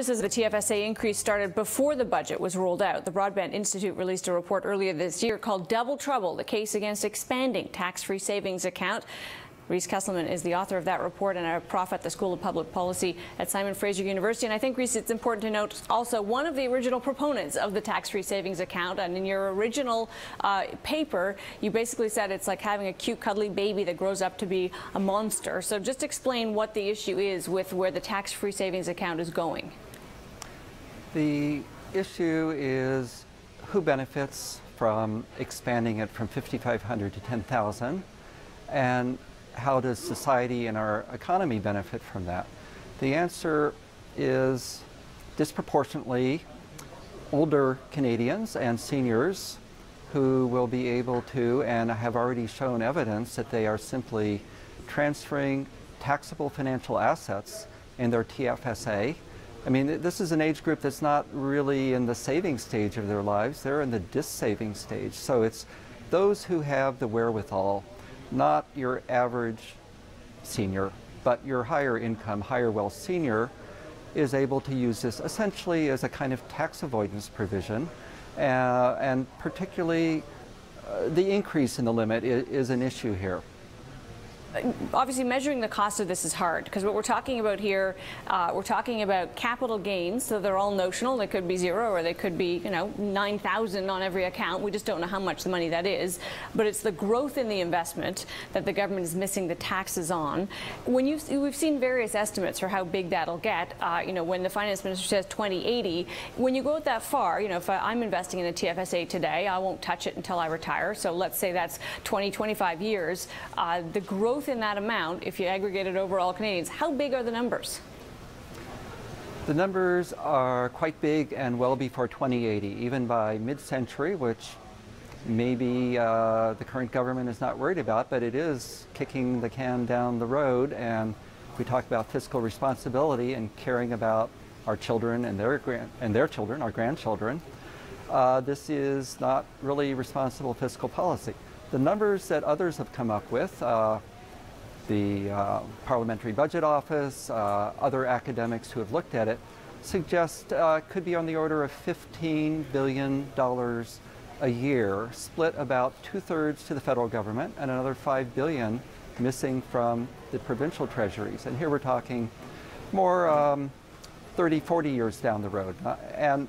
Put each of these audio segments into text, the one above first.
Says the TFSA increase started before the budget was rolled out. The Broadbent Institute released a report earlier this year called Double Trouble, the case against expanding tax-free savings account. Rhys Kesselman is the author of that report and a prof at the School of Public Policy at Simon Fraser University. And I think, Rhys, it's important to note also one of the original proponents of the tax-free savings account. And in your original uh, paper, you basically said it's like having a cute, cuddly baby that grows up to be a monster. So just explain what the issue is with where the tax-free savings account is going. The issue is who benefits from expanding it from 5,500 to 10,000 and how does society and our economy benefit from that? The answer is disproportionately older Canadians and seniors who will be able to and I have already shown evidence that they are simply transferring taxable financial assets in their TFSA. I mean, this is an age group that's not really in the saving stage of their lives, they're in the dis-saving stage. So it's those who have the wherewithal not your average senior, but your higher income, higher wealth senior is able to use this essentially as a kind of tax avoidance provision. Uh, and particularly, uh, the increase in the limit is, is an issue here obviously measuring the cost of this is hard because what we're talking about here, uh, we're talking about capital gains, so they're all notional. They could be zero or they could be, you know, 9,000 on every account. We just don't know how much the money that is. But it's the growth in the investment that the government is missing the taxes on. When you we've seen various estimates for how big that'll get. Uh, you know, when the finance minister says 2080, when you go that far, you know, if I'm investing in a TFSA today, I won't touch it until I retire. So let's say that's 20, 25 years. Uh, the growth in that amount, if you aggregate it over all Canadians, how big are the numbers? The numbers are quite big and well before 2080, even by mid-century, which maybe uh, the current government is not worried about, but it is kicking the can down the road. And we talk about fiscal responsibility and caring about our children and their, grand and their children, our grandchildren. Uh, this is not really responsible fiscal policy. The numbers that others have come up with, uh, the uh, Parliamentary Budget Office, uh, other academics who have looked at it, suggest uh, could be on the order of $15 billion a year, split about two-thirds to the federal government and another 5 billion missing from the provincial treasuries. And here we're talking more um, 30, 40 years down the road. Uh, and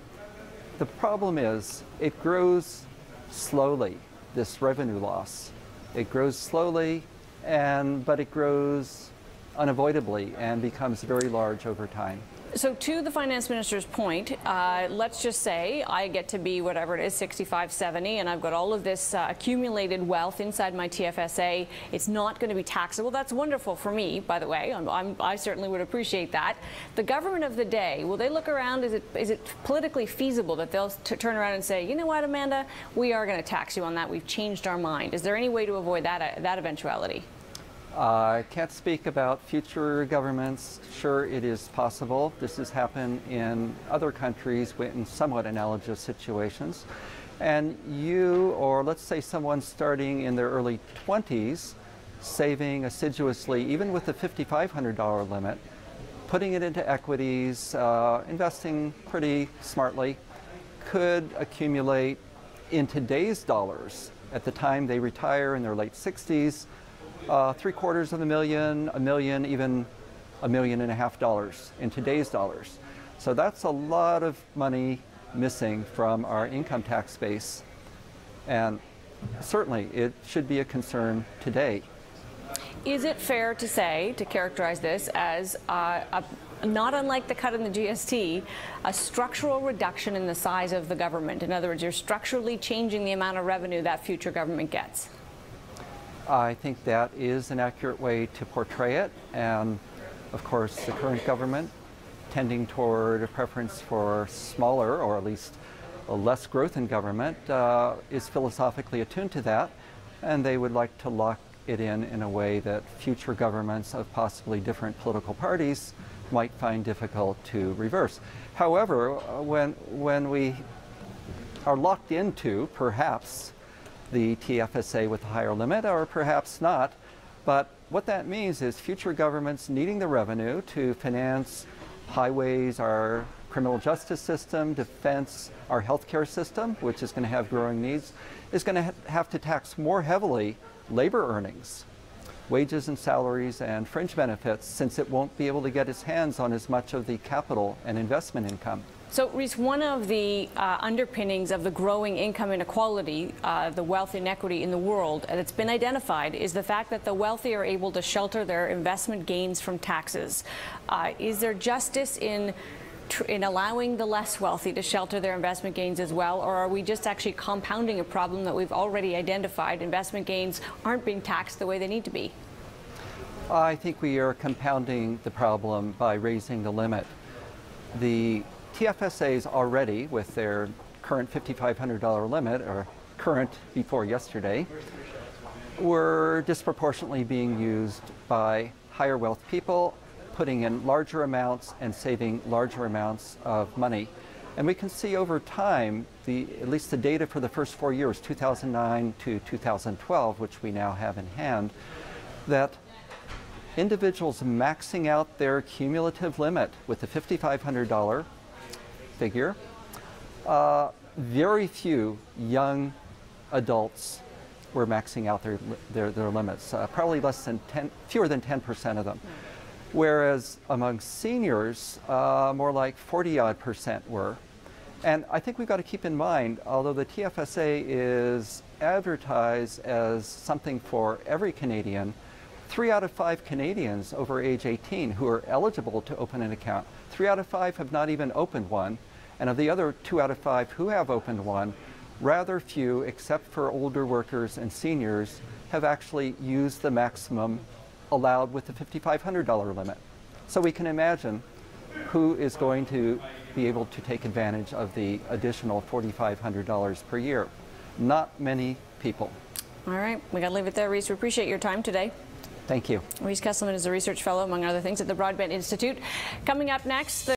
the problem is it grows slowly, this revenue loss. It grows slowly and, but it grows unavoidably and becomes very large over time. So to the finance minister's point, uh, let's just say I get to be whatever it is, 65, 70, and I've got all of this uh, accumulated wealth inside my TFSA. It's not going to be taxable. That's wonderful for me, by the way. I'm, I'm, i certainly would appreciate that. The government of the day, will they look around? Is it, is it politically feasible that they'll turn around and say, you know what, Amanda, we are going to tax you on that. We've changed our mind. Is there any way to avoid that, uh, that eventuality? I can't speak about future governments. Sure, it is possible. This has happened in other countries in somewhat analogous situations. And you, or let's say someone starting in their early 20s, saving assiduously, even with the $5,500 limit, putting it into equities, uh, investing pretty smartly, could accumulate in today's dollars at the time they retire in their late 60s uh, three quarters of a million, a million, even a million and a half dollars in today's dollars. So that's a lot of money missing from our income tax base. And certainly it should be a concern today. Is it fair to say, to characterize this as uh, a, not unlike the cut in the GST, a structural reduction in the size of the government? In other words, you're structurally changing the amount of revenue that future government gets. I think that is an accurate way to portray it. And of course, the current government tending toward a preference for smaller or at least less growth in government uh, is philosophically attuned to that. And they would like to lock it in in a way that future governments of possibly different political parties might find difficult to reverse. However, when, when we are locked into perhaps the TFSA with a higher limit or perhaps not. But what that means is future governments needing the revenue to finance highways, our criminal justice system, defense, our healthcare system, which is going to have growing needs, is going to ha- have to tax more heavily labor earnings, wages and salaries and fringe benefits, since it won't be able to get its hands on as much of the capital and investment income. So, Rhys, one of the uh, underpinnings of the growing income inequality, uh, the wealth inequity in the world that's been identified, is the fact that the wealthy are able to shelter their investment gains from taxes. Uh, is there justice in in allowing the less wealthy to shelter their investment gains as well, or are we just actually compounding a problem that we've already identified? Investment gains aren't being taxed the way they need to be. I think we are compounding the problem by raising the limit. The TFSAs already, with their current $5,500 limit, or current before yesterday, were disproportionately being used by higher wealth people, putting in larger amounts and saving larger amounts of money. And we can see over time, the, at least the data for the first four years, 2009 to 2012, which we now have in hand, that individuals maxing out their cumulative limit with the $5,500 figure, uh, very few young adults were maxing out their, their, their limits, uh, probably less than 10, fewer than 10% of them. Whereas among seniors, uh, more like 40 odd percent were. And I think we've got to keep in mind, although the TFSA is advertised as something for every Canadian, three out of five Canadians over age 18 who are eligible to open an account, three out of five have not even opened one. And of the other two out of five who have opened one, rather few, except for older workers and seniors, have actually used the maximum allowed with the $5,500 limit. So we can imagine who is going to be able to take advantage of the additional $4,500 per year. Not many people. All right, we got to leave it there, Rhys. We appreciate your time today. Thank you. Rhys Kesselman is a research fellow, among other things, at the Broadbent Institute. Coming up next, the